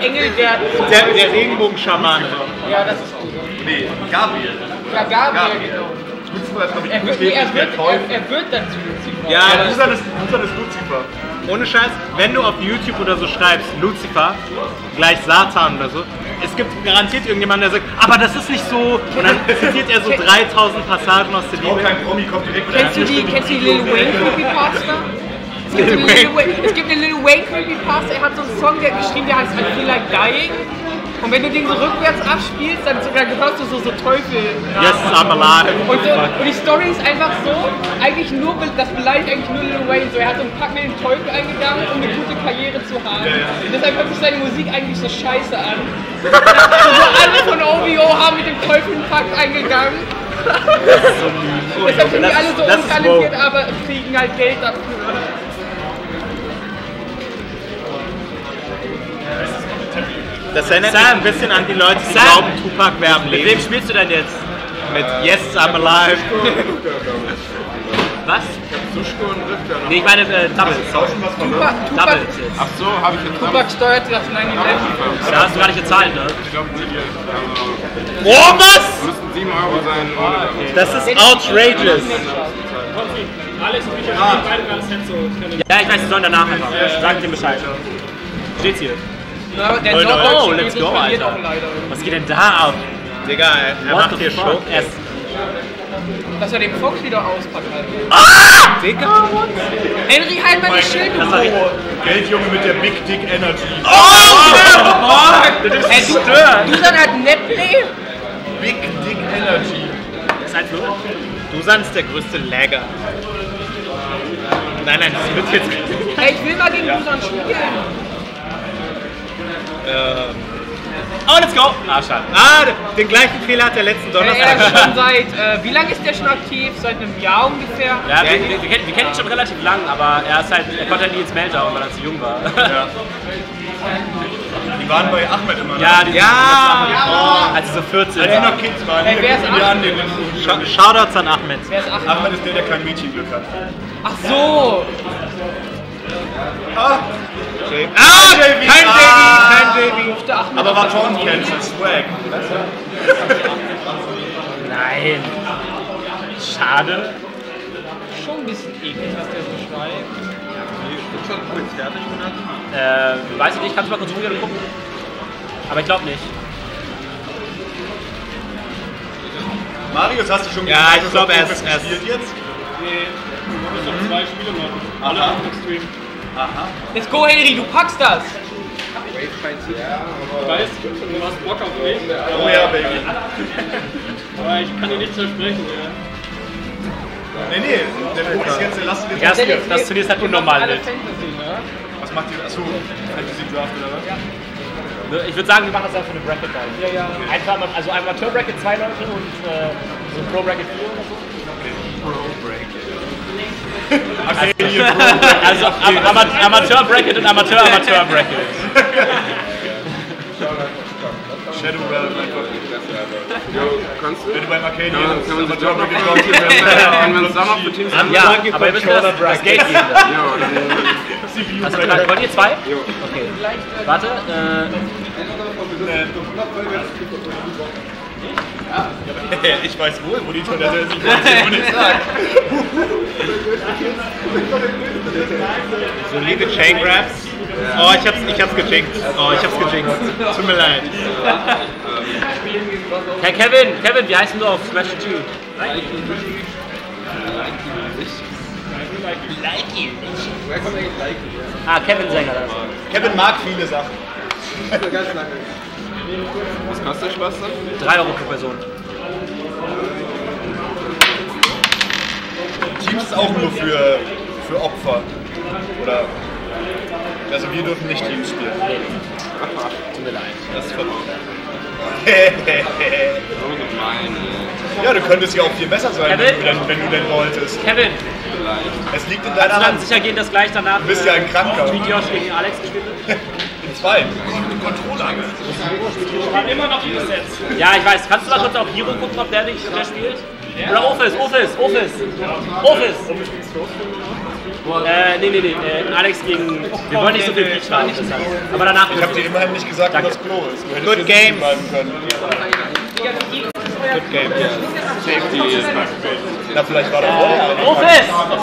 Engel, der. Der, der Regenbogenschamane. Ja, das ist gut. Nee, Gabriel. Ja, Gabriel, Gabriel. genau. Lucifer ist, glaube ich, Er wird, er wird, er, er wird dann zu Lucifer. Ja, Ja, Lucifer ist, Lucifer ist Lucifer. ohne Scheiß, wenn du auf YouTube oder so schreibst, Lucifer, gleich Satan oder so, es gibt garantiert irgendjemanden, der sagt, aber das ist nicht so. Und dann zitiert er so 3000 Passagen aus der Auch Bibel. kein Promi kommt direkt mit Kennst du die, kennst du die Lil. Wayne Creepypasta? Es gibt, eine Lil Wayne. Es gibt eine Lil Wayne Creepypasta, er hat so einen Song, der geschrieben, der heißt I Feel Like Dying. Und wenn du den so rückwärts abspielst, dann, dann hörst du so, so Teufel. Yes, I'm alive. Und, so, und die Story ist einfach so, eigentlich nur, das beleidigt eigentlich nur Lil Wayne. So, er hat so einen Pack mit dem Teufel eingegangen, um eine gute Karriere zu haben. Und deshalb hört sich seine Musik eigentlich so scheiße an. so, alle von OVO haben mit dem Teufel einen Pakt eingegangen. deshalb sind die alle so untalentiert, aber kriegen halt Geld dafür. Das erinnert mich ein bisschen an die Leute, die Sam. glauben, Tupac wäre am Mit wem spielst du denn jetzt? Mit Yes, I'm alive. Was? Sushko und Rifter noch. Nee, ich meine äh, Double. Tauschen was von Tupac, Tupac, Double jetzt. Ach so, habe ich jetzt Tupac steuert das 9-11. Da hast du gar nicht gezahlt, ne? Ich glaube, die also, Oh, was? müssten 7 Euro sein ohne Das ist outrageous. Alex und Michael spielen beide gerade Senso. Ja, ich weiß, sie sollen danach einfach. Sag dem Bescheid. Steht's hier. Na, der Oh, no. Oh, let's go, Alter. Was geht denn da ab? Digga, er, What macht hier? Show. Er ist, Dass er den Fox wieder auspackt. Alter. Ah! Digga, Henry, halt mal das Schild, du Das war richtig. Geldjunge mit der Big Dick Energy. Ey, du, du dann halt Netplay? Big Dick Energy. Ist halt nur. Dusan ist der größte Lagger. Nein, nein, das wird jetzt. Ey, ich will mal gegen Dusan spielen. Ähm, Oh, let's go! Ah, schade. ah, den gleichen Fehler hat der letzten Er Donnerstag. ist schon seit, äh, wie lange ist der schon aktiv? Seit einem Jahr ungefähr? Ja, wir, wir, wir, kennen, wir kennen ihn schon relativ lang, aber er ist halt, er konnte halt nie ins Meltdown, weil er zu jung war. Ja. Die waren bei Ahmed immer. ne? ja, die Ja! als sie so 14 Als waren. noch Kids waren. Ey, hier, wer ist Ahmed? an, den Sch Shoutouts an Ahmed. Wer ist 8? Ahmed ist der, der kein Mädchenglück hat. Ach so! Ah, Ah, kein Baby, Ah. kein Baby. Durfte Ahmed aber war nicht Cancel, Swag. Nein. Schade. Schon ein bisschen eklig, was der so schreibt. Äh, weiß ich nicht, kannst du mal kurz rüber gucken? Aber ich glaube nicht. Marius, hast du schon Ja, gesagt, ich dass glaub, du er ist- er ist- jetzt? Nee, wir müssen noch zwei Spiele machen. Alle Aha. auf dem Stream. Aha. Let's go, Henry, du packst das! Ich weiß, du hast Bock auf mich. Oh ja, Baby. Aber ich kann dir nichts versprechen, ja. Nee, nee, der Punkt ist jetzt, lass den Ja, das, das Turnier ist halt unnormal wild. Ne? Was macht ihr? Achso, Fantasy Draft oder was? Ich würde sagen, wir machen das einfach für eine Bracket dann. Ja, ja. Einfach, mal- also Amateur-Bracket zwei Leute und äh, so Pro-Bracket vier oder so. Arcadian Pro. Also Am Ama Amateur-Bracket und Amateur-Amateur-Bracket. Shadow Realm einfach. Jo, kannst du? Wenn du beim Kann man, kann man sich doch noch kommst, wenn man noch für Teams Ja, anfängt? aber ihr müsst das, das Geld geben. du gesagt, wollt ihr zwei? Jo. Okay. Warte, äh, Ich weiß wohl, wo die Toilette ist, ich wollte es nicht sagen. Solide Chain Grabs. Oh, ich hab's, ich hab's gejinxt. Oh, ich hab's gejinxt. Tut mir leid. Herr Kevin, Kevin, wie heißt du auf Smash 2? Ah, Kevin Sänger das. Kevin mag viele Sachen. Was kostet der Spaß dann? 3 Euro pro Person. Teams ist auch nur für, für Opfer. Oder. Also wir dürfen nicht Teams spielen. Tut mir leid. Das ist verrückt. So gemein, ja, du könntest ja auch viel besser sein, wenn du, denn, wenn du denn wolltest. Kevin, Es liegt in kannst deiner du dann Hand. sicher gehen, dass gleich danach Du bist ja ein Kranker. Tweet Josh gegen Alex gespielt wird? In zwei. Controller. Immer noch die Sets. Ja, ich weiß. Kannst du mal kurz auf Hiro gucken, ob der dich der spielt? Oder Office, Office, Office. Office. Äh, nee, nee, nee. Äh, Alex gegen. Wir wollen nicht so viel Peach haben. deshalb. Aber danach. Ich habe dir immerhin nicht gesagt, wo das Klo ist. Du hättest Good jetzt game. bleiben können. Safety ist Na, vielleicht war da vorher. Rufus!